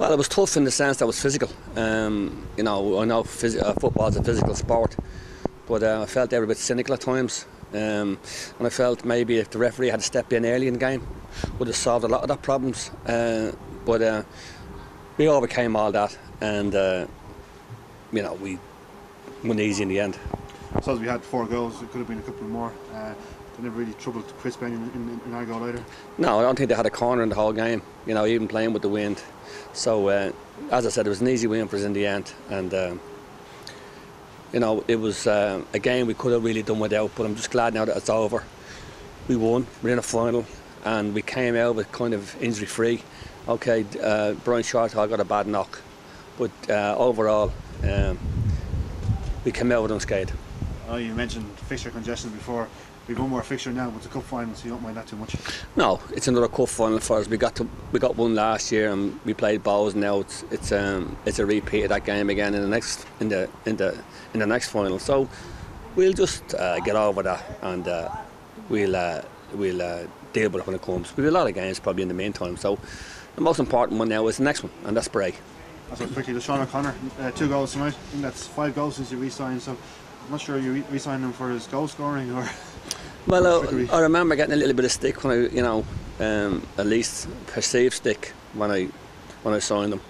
Well, it was tough in the sense that it was physical. Um, you know, I know phys- uh, football is a physical sport, but uh, I felt they were a bit cynical at times. Um, and I felt maybe if the referee had stepped in early in the game, would have solved a lot of that problems. Uh, but uh, we overcame all that, and uh, you know we won easy in the end. So we had four goals. It could have been a couple more. Uh, they never really troubled Chris Bennion, in, in goal either. No, I don't think they had a corner in the whole game. You know, even playing with the wind. So uh, as I said, it was an easy win for us in the end, and. Uh, you know, it was uh, a game we could have really done without, but I'm just glad now that it's over. We won, we're in a final, and we came out with kind of injury free. Okay, uh, Brian Shortall got a bad knock, but uh, overall, um, we came out with unscathed. Oh, you mentioned fixture congestion before. We've one more fixture now, but the cup final, so you don't mind that too much. No, it's another cup final for us. We got to we got one last year, and we played Bohs. Now it's it's um it's a repeat of that game again in the next in the in the in the next final. So we'll just uh, get over that, and uh, we'll uh, we'll uh, deal with it when it comes. We've a lot of games probably in the meantime. So the most important one now is the next one, and that's Bray. So quickly, to Sean O'Connor, uh, two goals tonight. I think that's five goals since you re-signed. So I'm not sure you re- re-signed him for his goal scoring or. Well, uh, Trickery. I remember getting a little bit of stick when I, you know, um, at least perceived stick when I when I signed him.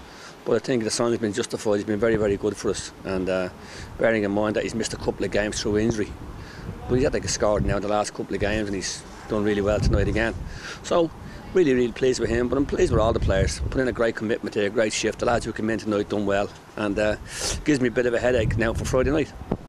But I think the signing's been justified. He's been very, very good for us. And uh, bearing in mind that he's missed a couple of games through injury, but he's had like a scored now the last couple of games, and he's done really well tonight again. So. Really, really pleased with him, but I'm pleased with all the players. Put in a great commitment here, a great shift. The lads who came in tonight done well, and uh, gives me a bit of a headache now for Friday night.